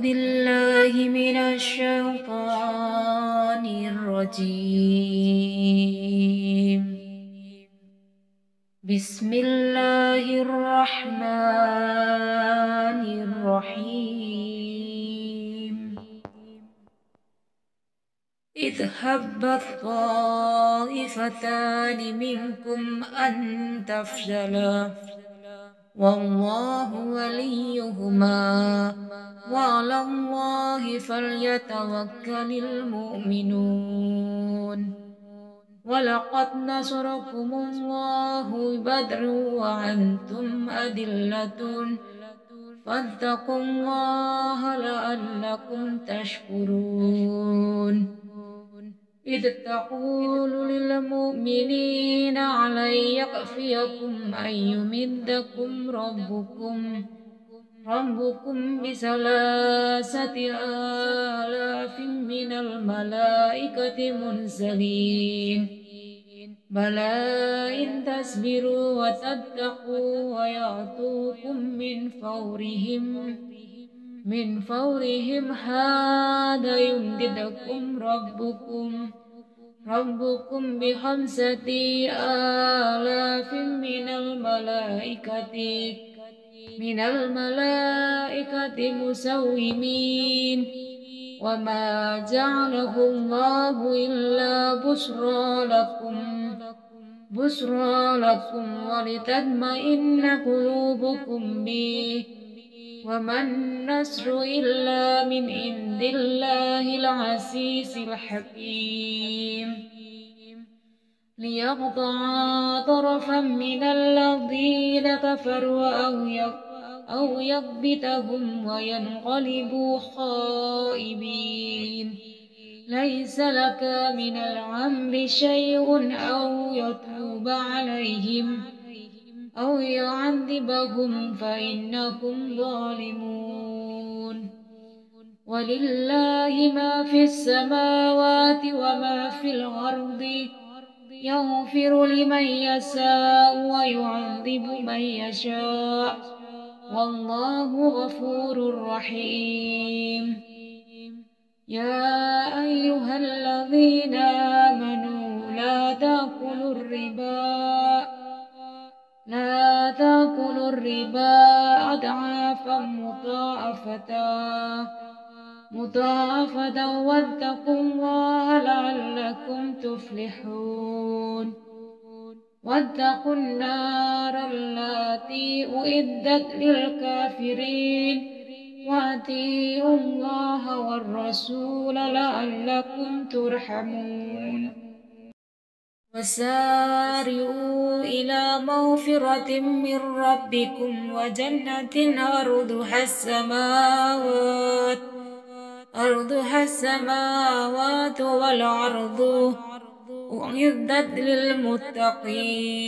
بالله من الشيطان الرجيم. بسم الله الرحمن الرحيم. إذ هبت طائفتان منكم أن تفشلا. والله وليهما وعلى الله فليتوكل المؤمنون. ولقد نصركم الله بدر وأنتم أدلة. فاتقوا الله لعلكم تشكرون. إذ تقول للمؤمنين علن يكفيكم أن يمدكم ربكم ربكم بثلاثة آلاف من الملائكة منزلين. بلى إن تصبروا وتتقوا ويعطوكم من فورهم. من فورهم هذا يمددكم ربكم. ربكم بخمسة آلاف من الملائكة من الملائكة مسومين. وما جعله الله إلا بشرى لكم بشرى لكم ولتطمئن قلوبكم به. وما النصر إلا من عند الله العزيز الحكيم ليقطع طرفا من الذين كفروا أو أو يكبتهم وينقلبوا خائبين ليس لك من الأمر شيء أو يتوب عليهم أو يعذبهم فإنهم ظالمون. ولله ما في السماوات وما في الأرض يغفر لمن يشاء ويعذب من يشاء. والله غفور رحيم. يا أيها الذين آمنوا لا تأكلوا الربا. لا تأكلوا الربا أضعافا مضاعفة مضاعفة واتقوا الله لعلكم تفلحون. واتقوا النار التي أعدت للكافرين. وأطيعوا الله والرسول لعلكم ترحمون. وسارعوا إلى مغفرة من ربكم وجنة أرضها السماوات أرضها السماوات والأرض أعدت للمتقين.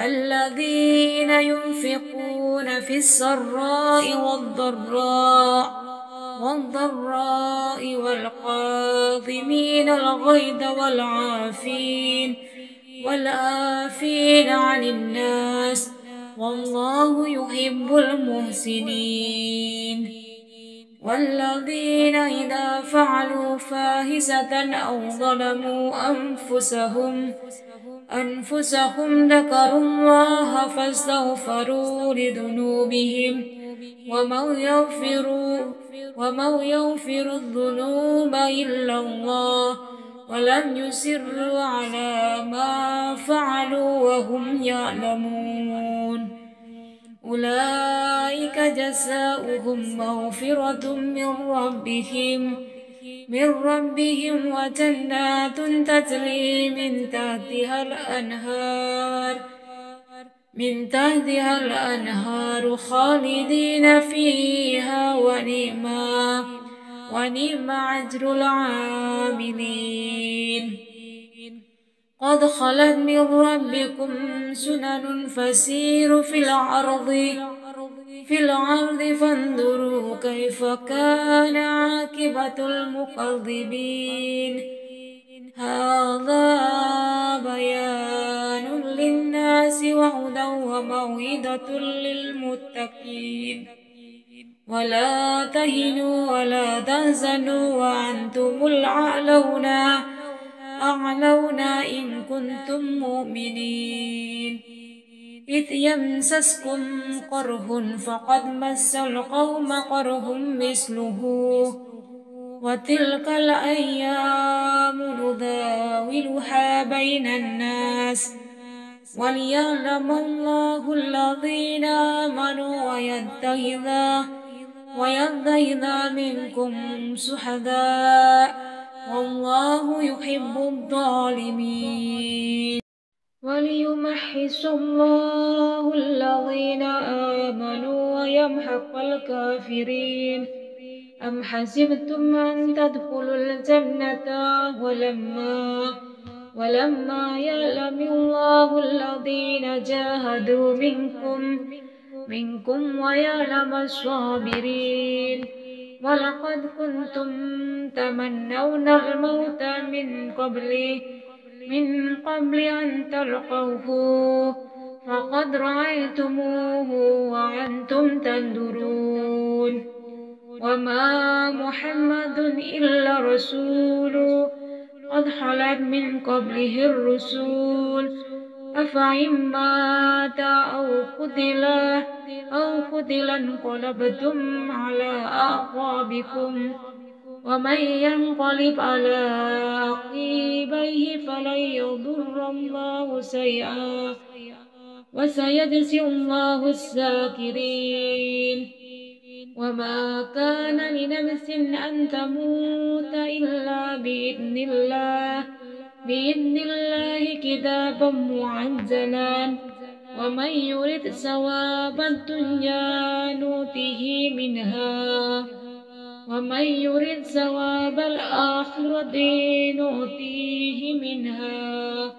الذين ينفقون في السراء والضراء والضراء والقاظمين الغيظ والعافين والآفين عن الناس والله يحب المحسنين والذين إذا فعلوا فاحشة أو ظلموا أنفسهم أنفسهم ذكروا الله فاستغفروا لذنوبهم ومن يغفر ومن يغفر الذنوب إلا الله ولم يسروا على ما فعلوا وهم يعلمون. أولئك جزاؤهم مغفرة من ربهم من ربهم وجنات تجري من تحتها الأنهار. من تحتها الأنهار خالدين فيها ونعما ونعم أجر العاملين. قد خلت من ربكم سنن فسيروا في الأرض في الأرض فانظروا كيف كان عاقبة المكذبين. هذا للمتقين. ولا تهنوا ولا تحزنوا وأنتم الأعلون. أعلون إن كنتم مؤمنين. إذ يمسسكم قره فقد مس القوم قره مثله. وتلك الأيام نداولها بين الناس. وليعلم الله الذين آمنوا ويتخذ ويتخذ منكم شهداء والله يحب الظالمين. وليمحص الله الذين آمنوا ويمحق الكافرين. أم حسبتم أن تدخلوا الجنة ولما ولما يعلم الله الذين جاهدوا منكم منكم ويعلم الصابرين ولقد كنتم تمنون الموت من قبل من قبل أن تلقوه فقد رأيتموه وأنتم تنظرون وما محمد إلا رسول قد خلت من قبله الرسول. أفإن مات أو قتل أو قتل انقلبتم على أعقابكم. ومن ينقلب على عقيبيه فلن يضر الله شيئا. وسيجزي الله الساكرين وما كان لنفس أن تموت إلا بإذن الله. بإذن الله كتابا معجلا. ومن يرد ثواب الدنيا نوته منها. ومن يرد ثواب الآخرة نؤتيه منها.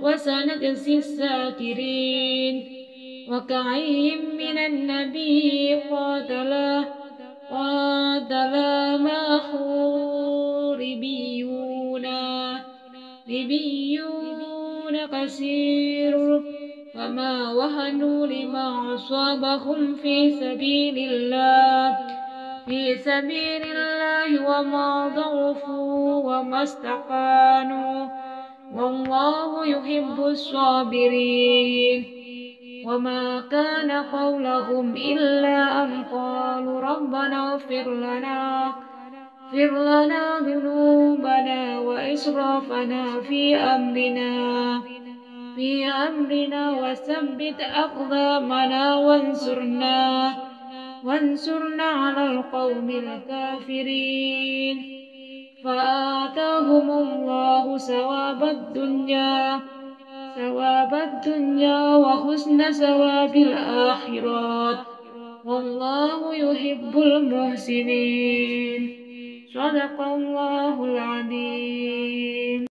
وسنجزي الساكرين. وكعين من النبي قاتل معه ربيون ربيون كثير فما وهنوا لما أصابهم في سبيل الله. في سبيل الله وما ضعفوا وما استقانوا. والله يحب الصابرين. وما كان قولهم إلا أن قالوا ربنا اغفر لنا اغفر لنا ذنوبنا وإسرافنا في أمرنا في أمرنا وثبت أقدامنا وانصرنا وانصرنا على القوم الكافرين. فآتاهم الله ثواب الدنيا ثواب الدنيا وحسن ثواب الآخرات. والله يحب المحسنين. صدق الله العظيم.